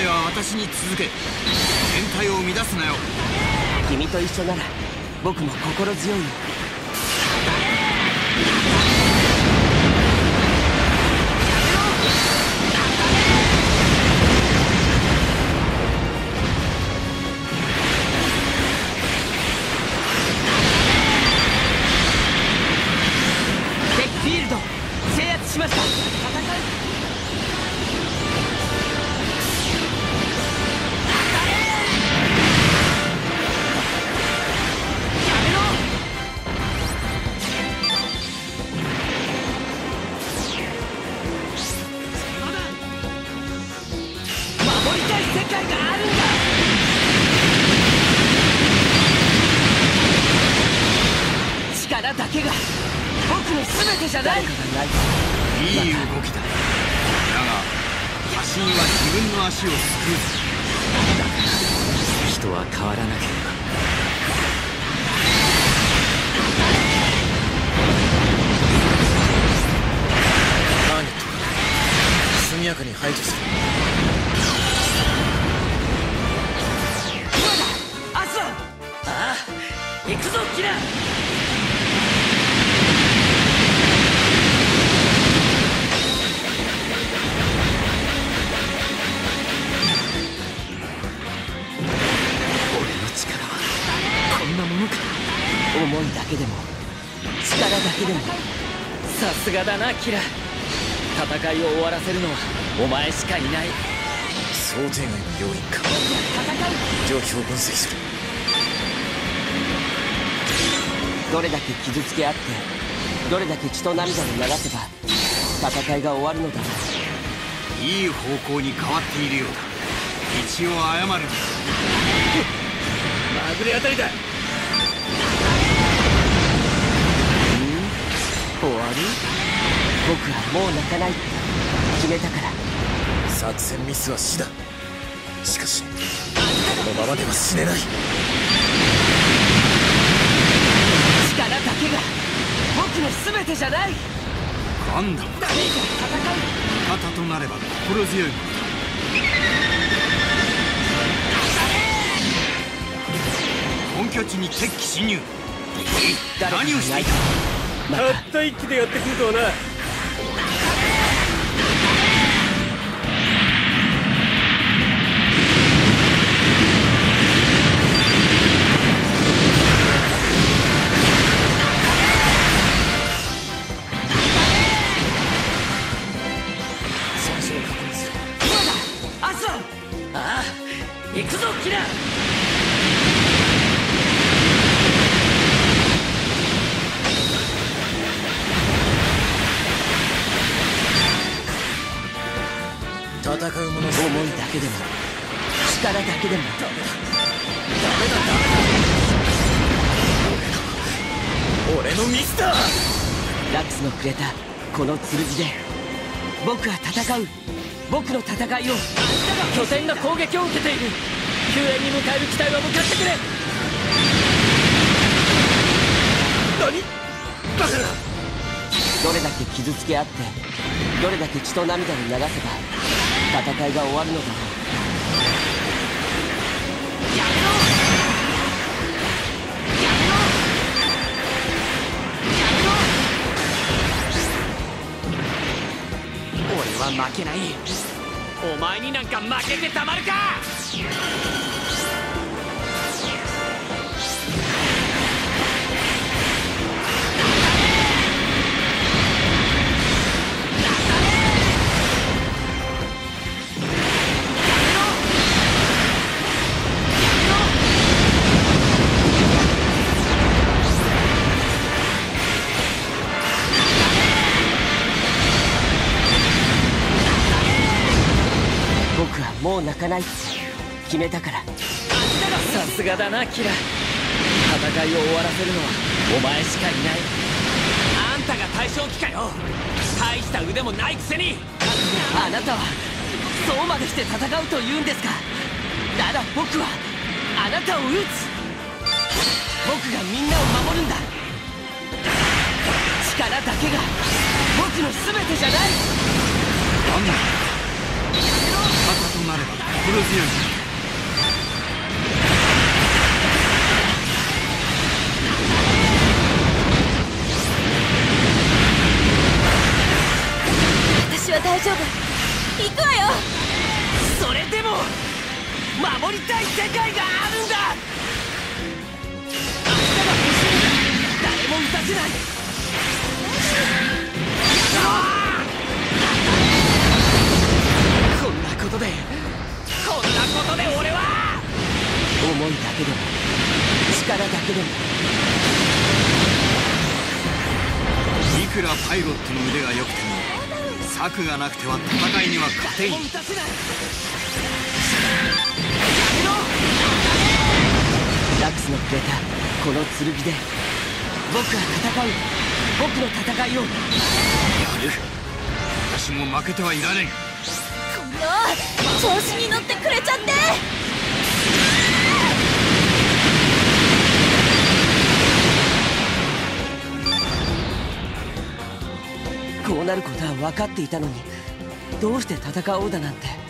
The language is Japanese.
前は私に続け。全体を乱すなよ。君と一緒なら僕も心強いよ。世界があるんだ。力だけが僕の全てじゃない。いい動きだ。だが家臣は自分の足を救うだから人は変わらなければ。行くぞキラー！俺の力はこんなものか？思いだけでも力だけでも。さすがだなキラ戦いを終わらせるのはお前しかいない。想定外の要因か。状況を分析する。どれだけ傷つけ合ってどれだけ血と涙を流せば戦いが終わるのだろう。いい方向に変わっているようだ。道を誤る。まぐれあたりだ。終わり僕はもう泣かないって。決めたから。作戦ミスは死だ。しかしこのままでは死ねないンダム。味方となれば心強いもの。だ本拠地に敵機侵入。何をしていた？たった一機でやってくるとはな。行くぞキラー。戦う者思いだけでも力だ。けでもダメだダメだ。俺のミスだ。ラクスのくれたこの剣で。僕は戦う。僕の戦いを拠点が攻撃を受けている。救援に向かえる機体は向かってくれ。何？バカなどれだけ傷つけ合ってどれだけ血と涙を流せば戦いが終わるのだろう負けない。お前になんか負けてたまるか！う泣かない。決めたから。さすがだなキラ。戦いを終わらせるのはお前しかいない。あんたが対象機かよ大した腕もないくせに。あなたはそうまでして戦うと言うんですか。なら僕はあなたを撃つ。僕がみんなを守るんだ。力だけが僕の全てじゃないれば心強い私は大丈夫。行くわよ。それでも守りたい世界があるんだ。明日が欲しいんだ。誰も打たせないこんなことで。ことで俺は思いだけでも力だけでもいくらパイロットの腕が良くても策がなくては戦いには勝てん誰も打たせないラクスのくれたこの剣で僕は戦う僕の戦いをやる私も負けてはいられんこの調子に乗ってくれちゃっこうなることは分かっていたのにどうして戦おうだなんて。